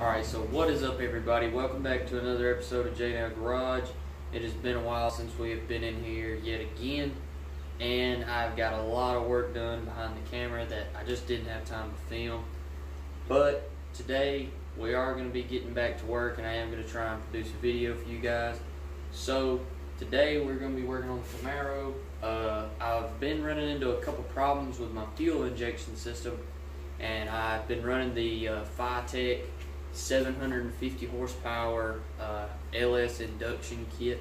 Alright, so what is up everybody? Welcome back to another episode of J Now Garage. It has been a while since we have been in here yet again, and I've got a lot of work done behind the camera that I just didn't have time to film. But today we are going to be getting back to work, and I am going to try and produce a video for you guys. So today we're going to be working on the Camaro. Uh, I've been running into a couple problems with my fuel injection system, and I've been running the uh, FiTech 750 horsepower uh, LS induction kit.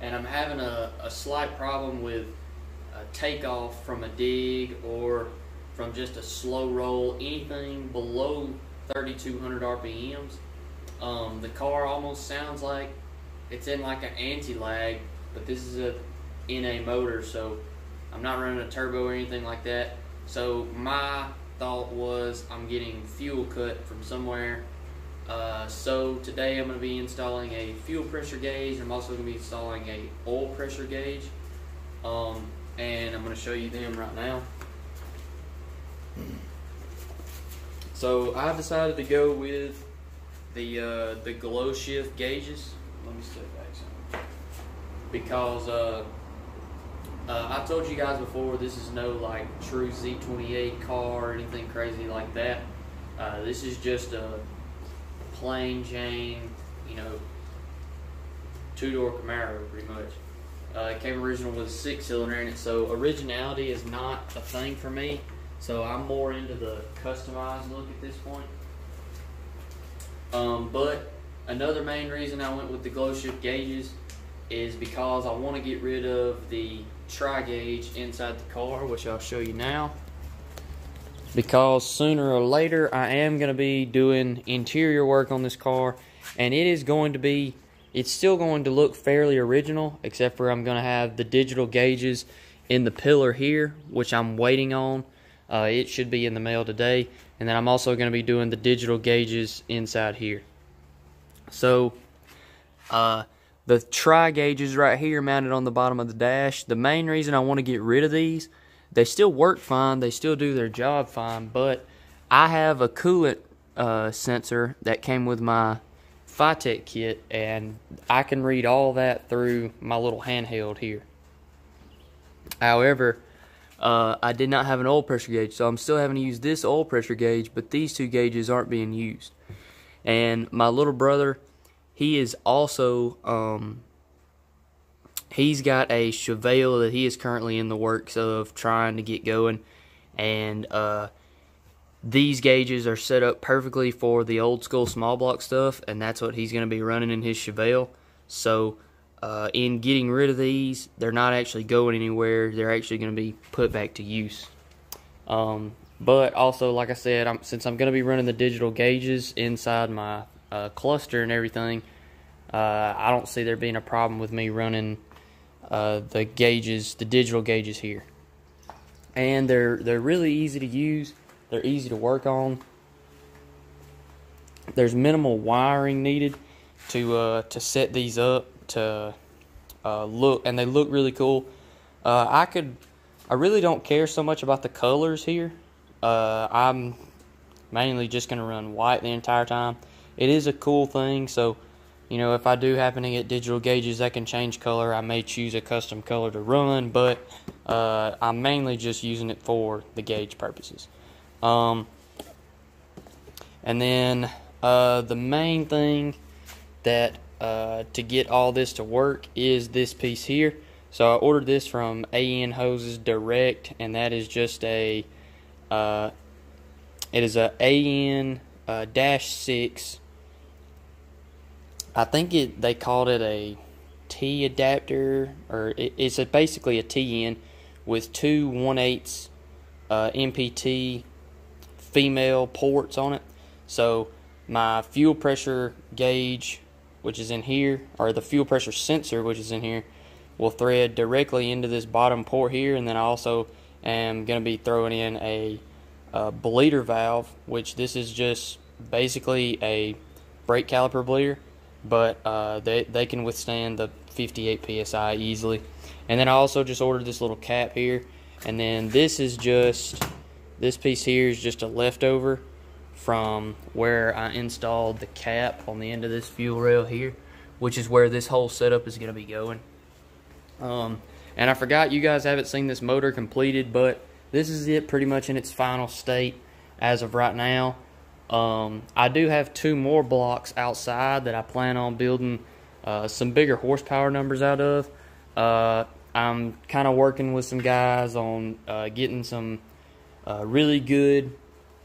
And I'm having a, a slight problem with takeoff from a dig or from just a slow roll, anything below 3200 RPMs. Um, the car almost sounds like it's in like an anti-lag, but this is a NA motor, so I'm not running a turbo or anything like that. So my thought was I'm getting fuel cut from somewhere. Uh, so today I'm going to be installing a fuel pressure gauge. I'm also going to be installing a oil pressure gauge. Um, and I'm going to show you them right now. So I decided to go with the uh, the GlowShift gauges. Let me step back. Because uh, uh, I told you guys before, this is no like true Z28 car or anything crazy like that. Uh, this is just a plain Jane, you know, two door Camaro pretty much. Uh, it came original with a six cylinder in it, so originality is not a thing for me. So I'm more into the customized look at this point. Um, but another main reason I went with the GlowShift gauges is because I want to get rid of the tri gauge inside the car, which I'll show you now. Because sooner or later, I am going to be doing interior work on this car, and it is going to be, it's still going to look fairly original, except for I'm going to have the digital gauges in the pillar here, which I'm waiting on. Uh, it should be in the mail today, and then I'm also going to be doing the digital gauges inside here. So, uh, the tri gauges right here mounted on the bottom of the dash. The main reason I want to get rid of these, they still work fine, they still do their job fine, but I have a coolant uh, sensor that came with my FiTech kit, and I can read all that through my little handheld here. However, uh, I did not have an oil pressure gauge, so I'm still having to use this oil pressure gauge, but these two gauges aren't being used. And my little brother, he is also um, he's got a Chevelle that he is currently in the works of trying to get going, and uh, these gauges are set up perfectly for the old school small block stuff, and that's what he's going to be running in his Chevelle. So, uh, in getting rid of these, they're not actually going anywhere. They're actually going to be put back to use. Um, but also, like I said, I'm, since I'm going to be running the digital gauges inside my uh, cluster and everything, uh, I don't see there being a problem with me running uh, the gauges, the digital gauges here. And they're they're really easy to use. They're easy to work on. There's minimal wiring needed to uh, to set these up to uh, look, and they look really cool. Uh, I could, I really don't care so much about the colors here. I'm mainly just gonna run white the entire time it is a cool thing. So, you know, if I do happen to get digital gauges that can change color, I may choose a custom color to run, but uh, I'm mainly just using it for the gauge purposes. Um, and then uh, the main thing that uh, to get all this to work is this piece here. So I ordered this from AN Hoses Direct, and that is just a uh, it is a AN uh, dash six I think it they called it a T adapter, or it, it's a, basically a TN with two 1 8 uh, NPT female ports on it. So my fuel pressure gauge, which is in here, or the fuel pressure sensor, which is in here, will thread directly into this bottom port here, and then I also am going to be throwing in a, a bleeder valve, which this is just basically a brake caliper bleeder but uh, they they can withstand the 58 psi easily. And then I also just ordered this little cap here, and then this is just this piece here is just a leftover from where I installed the cap on the end of this fuel rail here, which is where this whole setup is going to be going. Um, and I forgot you guys haven't seen this motor completed, but this is it pretty much in its final state as of right now. Um, I do have two more blocks outside that I plan on building uh, some bigger horsepower numbers out of. Uh, I'm kind of working with some guys on uh, getting some uh, really good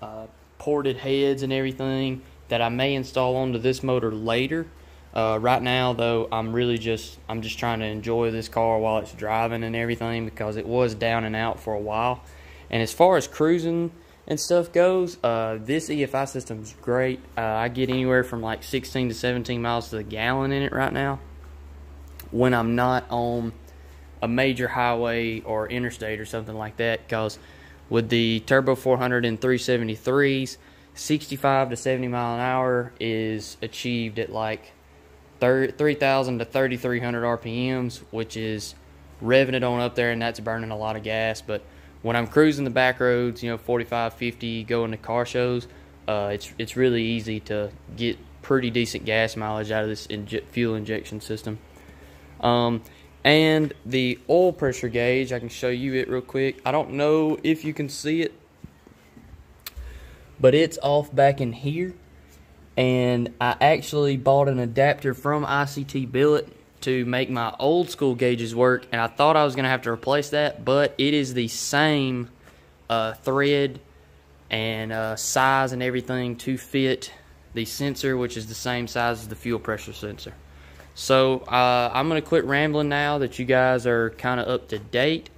uh, ported heads and everything that I may install onto this motor later. Uh, right now, though, I'm really just I'm just trying to enjoy this car while it's driving and everything because it was down and out for a while. And as far as cruising and stuff goes, uh, this EFI system is great. Uh, I get anywhere from like 16 to 17 miles to the gallon in it right now when I'm not on a major highway or interstate or something like that. Because with the Turbo 400 and 373s, 65 to 70 mile an hour is achieved at like 3,000 to 3,300 RPMs, which is revving it on up there, and that's burning a lot of gas. But when I'm cruising the back roads, you know, 45, 50, going to car shows, uh, it's it's really easy to get pretty decent gas mileage out of this inje- fuel injection system. Um, and the oil pressure gauge, I can show you it real quick. I don't know if you can see it, but it's off back in here. And I actually bought an adapter from ICT Billet to make my old school gauges work, and I thought I was going to have to replace that, but it is the same uh, thread and uh, size and everything to fit the sensor, which is the same size as the fuel pressure sensor. So uh, I'm going to quit rambling now that you guys are kind of up to date,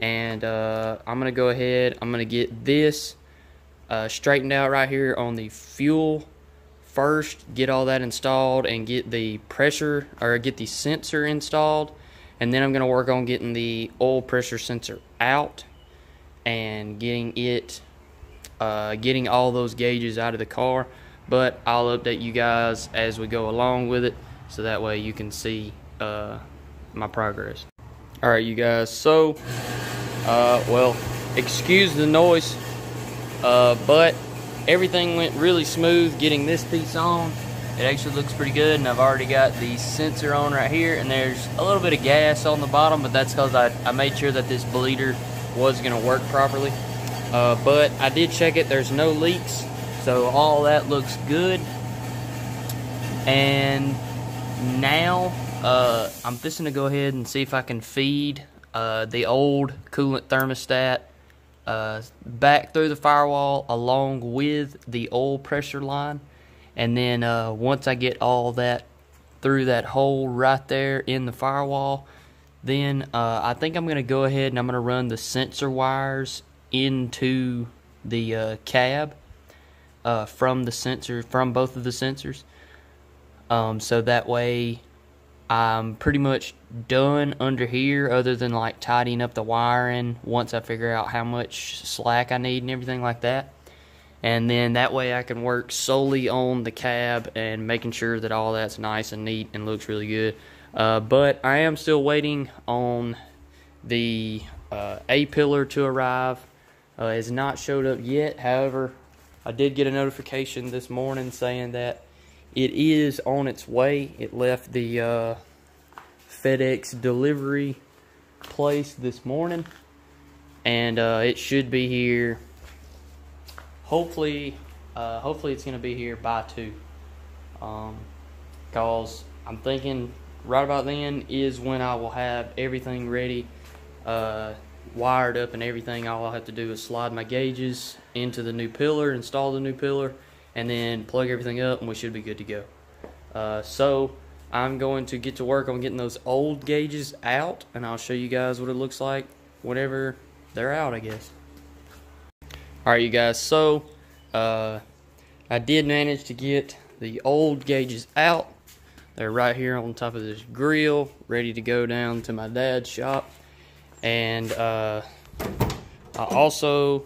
and uh, I'm going to go ahead. I'm going to get this uh, straightened out right here on the fuel first get all that installed and get the pressure or get the sensor installed. And then I'm going to work on getting the oil pressure sensor out and getting it uh, getting all those gauges out of the car. But I'll update you guys as we go along with it so that way you can see uh, my progress. Alright you guys so uh, well excuse the noise uh, but everything went really smooth getting this piece on. It actually looks pretty good, and I've already got the sensor on right here, and there's a little bit of gas on the bottom, but that's because I, I made sure that this bleeder was going to work properly. Uh, but I did check it, there's no leaks, so all that looks good. And now, uh, I'm just going to go ahead and see if I can feed uh, the old coolant thermostat uh, back through the firewall along with the oil pressure line. And then uh, once I get all that through that hole right there in the firewall, then uh, I think I'm going to go ahead and I'm going to run the sensor wires into the uh, cab uh, from the sensor, from both of the sensors. Um, so that way I'm pretty much done under here other than like tidying up the wiring once I figure out how much slack I need and everything like that. And then that way I can work solely on the cab and making sure that all that's nice and neat and looks really good. Uh, but I am still waiting on the uh, A pillar to arrive. Uh, has not showed up yet. However, I did get a notification this morning saying that it is on its way. It left the uh, FedEx delivery place this morning, and uh, it should be here. Hopefully, uh, hopefully it's going to be here by two. Um, cause I'm thinking right about then is when I will have everything ready, uh, wired up and everything. All I'll have to do is slide my gauges into the new pillar, install the new pillar and then plug everything up and we should be good to go. Uh, so I'm going to get to work on getting those old gauges out and I'll show you guys what it looks like whenever they're out I guess. Alright you guys, so uh, I did manage to get the old gauges out. They're right here on top of this grill, ready to go down to my dad's shop. And uh, I also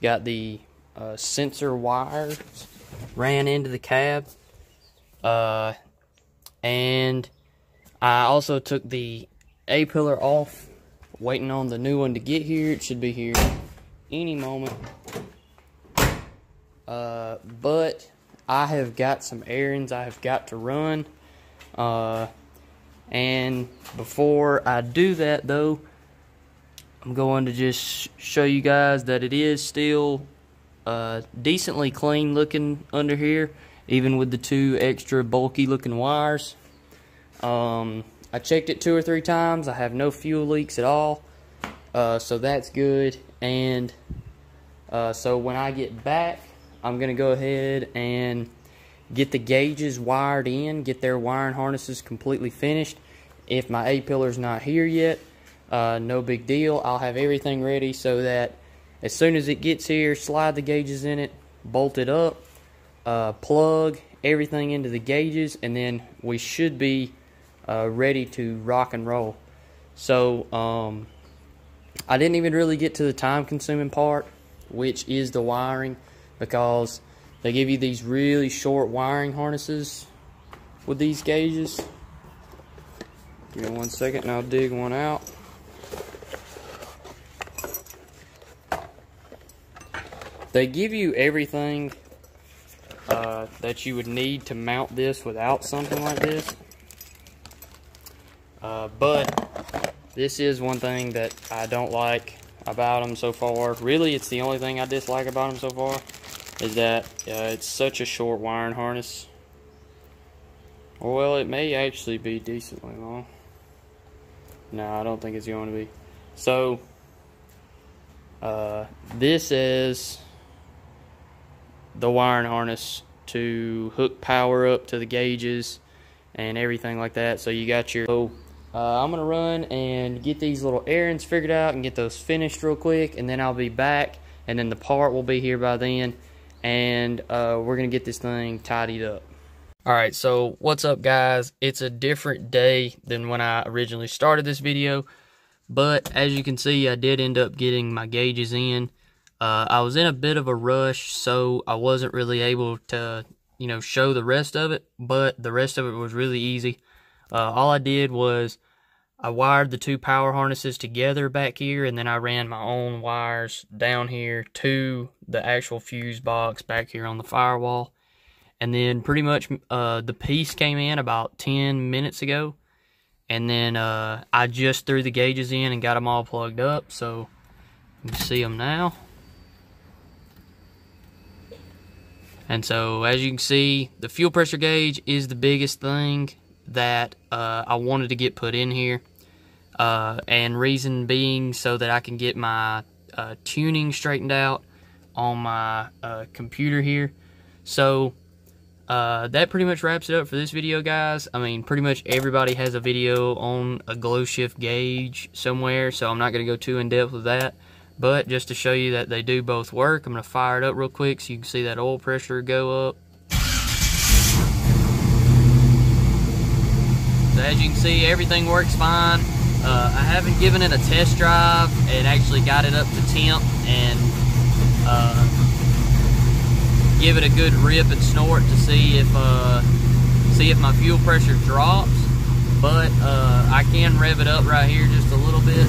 got the uh, sensor wires ran into the cab. Uh, and I also took the A pillar off, waiting on the new one to get here. It should be here any moment. Uh, but I have got some errands I have got to run. Uh, and before I do that, though, I'm going to just show you guys that it is still uh, decently clean looking under here, even with the two extra bulky looking wires. Um, I checked it two or three times. I have no fuel leaks at all. Uh, so that's good. And uh, so when I get back, I'm going to go ahead and get the gauges wired in, get their wiring harnesses completely finished. If my A-pillar is not here yet, uh, no big deal. I'll have everything ready so that as soon as it gets here, slide the gauges in it, bolt it up, uh, plug everything into the gauges, and then we should be uh, ready to rock and roll. So, um, I didn't even really get to the time consuming part, which is the wiring, because they give you these really short wiring harnesses with these gauges. Give me one second and I'll dig one out. They give you everything uh, that you would need to mount this without something like this. Uh, but this is one thing that I don't like about them so far. Really, it's the only thing I dislike about them so far is that uh, it's such a short wiring harness. Well, it may actually be decently long. No, I don't think it's going to be. So, uh, this is the wiring harness to hook power up to the gauges and everything like that. So you got your. So, uh, I'm gonna run and get these little errands figured out and get those finished real quick, and then I'll be back, and then the part will be here by then, and uh, we're gonna get this thing tidied up. All right, so what's up, guys? It's a different day than when I originally started this video, but as you can see, I did end up getting my gauges in. Uh, I was in a bit of a rush, so I wasn't really able to, you know, show the rest of it, but the rest of it was really easy. Uh, all I did was I wired the two power harnesses together back here, and then I ran my own wires down here to the actual fuse box back here on the firewall. And then pretty much uh, the piece came in about 10 minutes ago. And then uh, I just threw the gauges in and got them all plugged up. So you can see them now. And so as you can see, the fuel pressure gauge is the biggest thing that uh, I wanted to get put in here. Uh, and reason being so that I can get my uh, tuning straightened out on my uh, computer here. So uh, that pretty much wraps it up for this video, guys. I mean, pretty much everybody has a video on a GlowShift gauge somewhere, so I'm not going to go too in-depth with that. But just to show you that they do both work, I'm going to fire it up real quick so you can see that oil pressure go up. So as you can see, everything works fine. Uh, I haven't given it a test drive and actually got it up to temp and uh, give it a good rip and snort to see if uh, see if my fuel pressure drops. But uh, I can rev it up right here just a little bit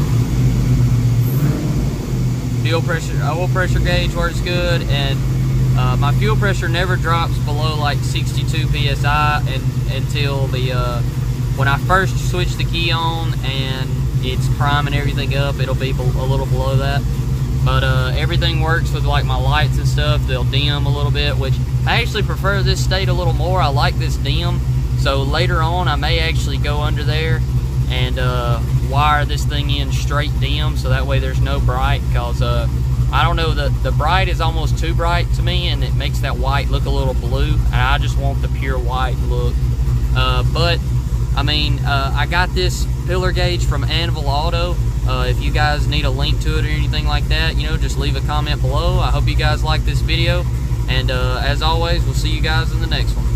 fuel pressure, oil pressure gauge works good, and uh, my fuel pressure never drops below like 62 psi and, until the uh, when I first switch the key on and it's priming everything up, it'll be a little below that. But uh, everything works with like my lights and stuff. They'll dim a little bit, which I actually prefer this state a little more. I like this dim. So later on, I may actually go under there and uh, wire this thing in straight dim so that way there's no bright because uh, I don't know the the bright is almost too bright to me and it makes that white look a little blue and I just want the pure white look. Uh, but I mean uh, I got this pillar gauge from Anvil Auto. Uh, if you guys need a link to it or anything like that you know just leave a comment below. I hope you guys like this video and uh, as always we'll see you guys in the next one